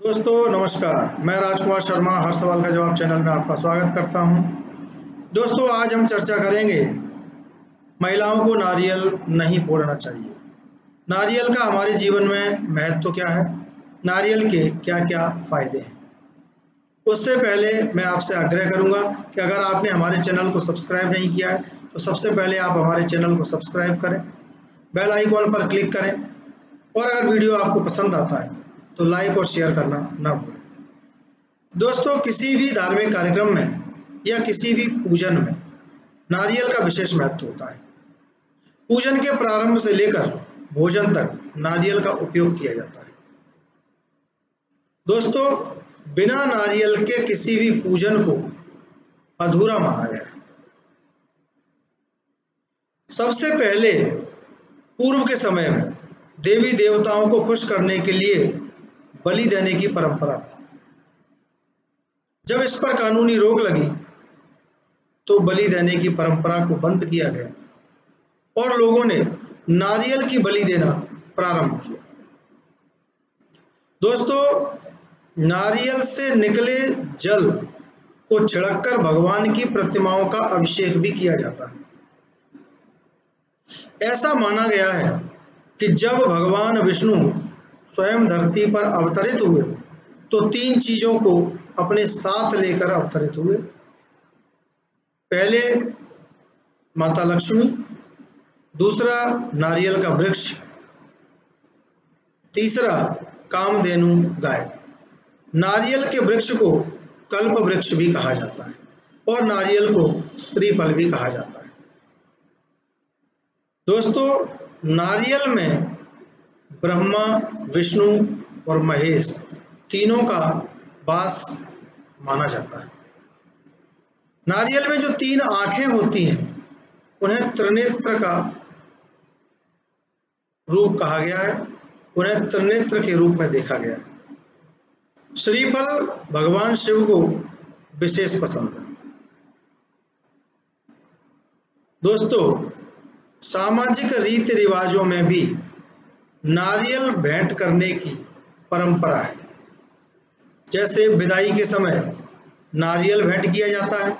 दोस्तों, नमस्कार। मैं राजकुमार शर्मा हर सवाल का जवाब चैनल में आपका स्वागत करता हूँ। दोस्तों, आज हम चर्चा करेंगे, महिलाओं को नारियल नहीं फोड़ना चाहिए। नारियल का हमारे जीवन में महत्व तो क्या है? नारियल के क्या क्या फ़ायदे हैं? उससे पहले मैं आपसे आग्रह करूँगा कि अगर आपने हमारे चैनल को सब्सक्राइब नहीं किया है तो सबसे पहले आप हमारे चैनल को सब्सक्राइब करें, बेल आइकॉन पर क्लिक करें, और अगर वीडियो आपको पसंद आता है तो लाइक और शेयर करना ना भूलें। दोस्तों, किसी भी धार्मिक कार्यक्रम में या किसी भी पूजन में नारियल का विशेष महत्व होता है। पूजन के प्रारंभ से लेकर भोजन तक नारियल का उपयोग किया जाता है। दोस्तों, बिना नारियल के किसी भी पूजन को अधूरा माना गया है। सबसे पहले पूर्व के समय में देवी देवताओं को खुश करने के लिए बलि देने की परंपरा थी। जब इस पर कानूनी रोक लगी तो बलि देने की परंपरा को बंद किया गया और लोगों ने नारियल की बलि देना प्रारंभ किया। दोस्तों, नारियल से निकले जल को छिड़ककर भगवान की प्रतिमाओं का अभिषेक भी किया जाता है। ऐसा माना गया है कि जब भगवान विष्णु स्वयं धरती पर अवतरित हुए तो तीन चीज़ों को अपने साथ लेकर अवतरित हुए। पहले माता लक्ष्मी, दूसरा नारियल का वृक्ष, तीसरा कामधेनु गाय। नारियल के वृक्ष को कल्प वृक्ष भी कहा जाता है और नारियल को श्रीफल भी कहा जाता है। दोस्तों, नारियल में ब्रह्मा, विष्णु और महेश तीनों का वास माना जाता है। नारियल में जो तीन आँखें होती हैं, उन्हें त्रिनेत्र का रूप कहा गया है, उन्हें त्रिनेत्र के रूप में देखा गया है। श्रीफल भगवान शिव को विशेष पसंद है। दोस्तों, सामाजिक रीति रिवाजों में भी नारियल भेंट करने की परंपरा है। जैसे विदाई के समय नारियल भेंट किया जाता है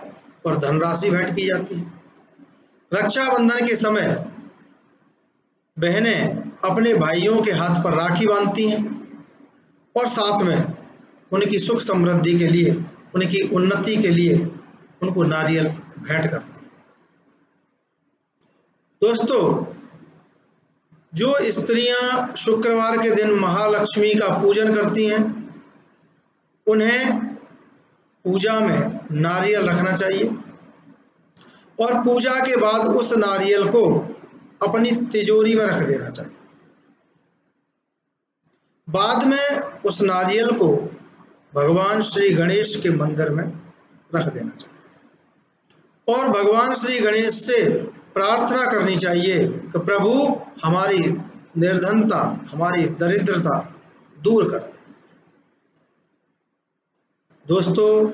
और धनराशि भेंट की जाती है। रक्षाबंधन के समय बहनें अपने भाइयों के हाथ पर राखी बांधती हैं और साथ में उनकी सुख समृद्धि के लिए, उनकी उन्नति के लिए उनको नारियल भेंट करती दोस्तों जो स्त्रियाँ शुक्रवार के दिन महालक्ष्मी का पूजन करती हैं, उन्हें पूजा में नारियल रखना चाहिए। और पूजा के बाद उस नारियल को अपनी तिजोरी में रख देना चाहिए। बाद में उस नारियल को भगवान श्री गणेश के मंदिर में रख देना चाहिए। और भगवान श्री गणेश से प्रार्थना करनी चाहिए कि प्रभु, हमारी निर्धनता, हमारी दरिद्रता दूर कर। दोस्तों,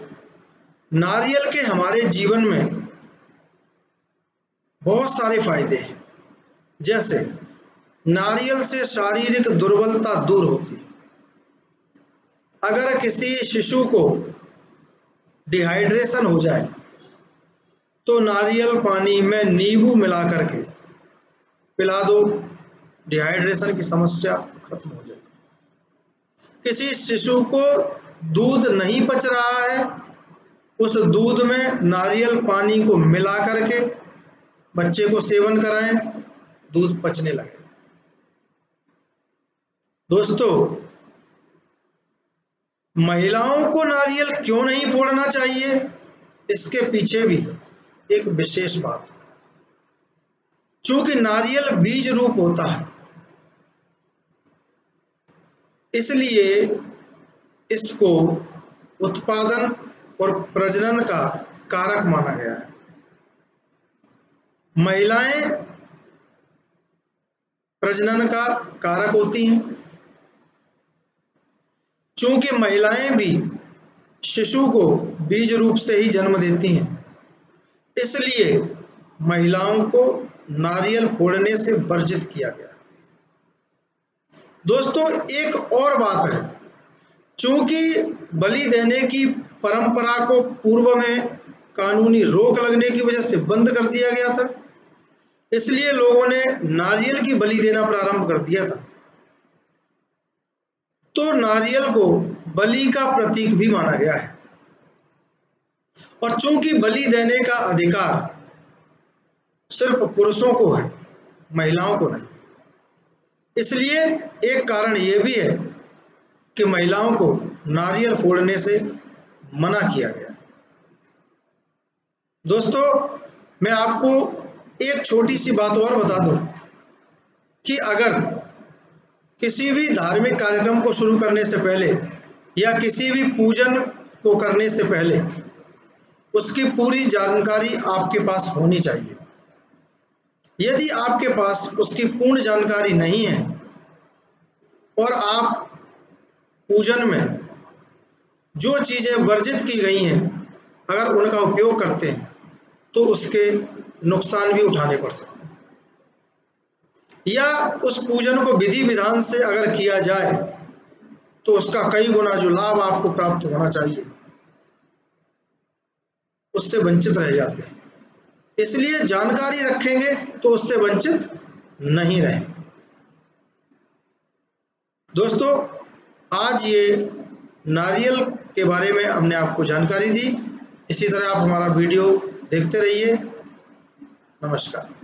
नारियल के हमारे जीवन में बहुत सारे फ़ायदे हैं। जैसे, नारियल से शारीरिक दुर्बलता दूर होती अगर किसी शिशु को डिहाइड्रेशन हो जाए तो नारियल पानी में नींबू मिला करके पिला दो डिहाइड्रेशन की समस्या खत्म हो जाएगी किसी शिशु को दूध नहीं पच रहा है, उस दूध में नारियल पानी को मिला करके बच्चे को सेवन कराएँ, दूध पचने लगे। दोस्तों, महिलाओं को नारियल क्यों नहीं फोड़ना चाहिए? इसके पीछे भी एक विशेष बात। चूँकि नारियल बीज रूप होता है, इसलिए इसको उत्पादन और प्रजनन का कारक माना गया है। महिलाएँ प्रजनन का कारक होती हैं। चूँकि महिलाएँ भी शिशु को बीज रूप से ही जन्म देती हैं। इसलिए महिलाओं को नारियल फोड़ने से वर्जित किया गया। दोस्तों, एक और बात है। चूँकि बलि देने की परंपरा को पूर्व में कानूनी रोक लगने की वजह से बंद कर दिया गया था, इसलिए लोगों ने नारियल की बलि देना प्रारंभ कर दिया था। तो नारियल को बलि का प्रतीक भी माना गया है। और चूँकि बलि देने का अधिकार सिर्फ़ पुरुषों को है, महिलाओं को नहीं। इसलिए एक कारण यह भी है कि महिलाओं को नारियल फोड़ने से मना किया गया। दोस्तों, मैं आपको एक छोटी सी बात और बता दूँ कि अगर किसी भी धार्मिक कार्यक्रम को शुरू करने से पहले या किसी भी पूजन को करने से पहले उसकी पूरी जानकारी आपके पास होनी चाहिए। यदि आपके पास उसकी पूर्ण जानकारी नहीं है और आप पूजन में जो चीज़ें वर्जित की गई हैं, अगर उनका उपयोग करते हैं तो उसके नुकसान भी उठाने पड़ सकते हैं। या उस पूजन को विधि विधान से अगर किया जाए तो उसका कई गुना जो लाभ आपको प्राप्त होना चाहिए। उससे वंचित रह जाते हैं। इसलिए जानकारी रखेंगे तो उससे वंचित नहीं रहे। दोस्तों, आज ये नारियल के बारे में हमने आपको जानकारी दी। इसी तरह आप हमारा वीडियो देखते रहिए। नमस्कार।